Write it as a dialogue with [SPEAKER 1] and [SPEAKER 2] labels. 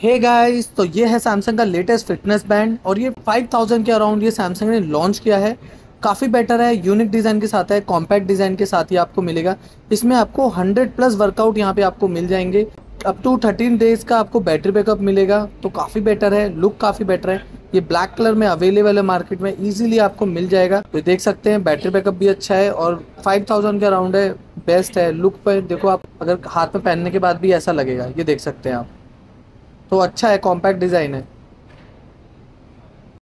[SPEAKER 1] हे hey guys तो ये है सैमसंग का लेटेस्ट फिटनेस बैंड और ये 5000 के अराउंड ये सैमसंग ने लॉन्च किया है। काफ़ी बेटर है यूनिक डिज़ाइन के साथ है कॉम्पैक्ट डिज़ाइन के साथ ही आपको मिलेगा। इसमें आपको 100 प्लस वर्कआउट यहाँ पे आपको मिल जाएँगे। अप टू 13 डेज़ का आपको बैटरी बैकअप मिलेगा तो काफ़ी बेटर है लुक काफ़ी बेटर है। ये ब्लैक कलर में अवेलेबल है मार्केट में इजीली आपको मिल जाएगा। तो देख सकते हैं बैटरी बैकअप भी अच्छा है और 5000 के अराउंड है बेस्ट है। लुक पर देखो आप, अगर हाथ में पहनने के बाद भी ऐसा लगेगा, ये देख सकते हैं आप। तो अच्छा है कॉम्पैक्ट डिज़ाइन है।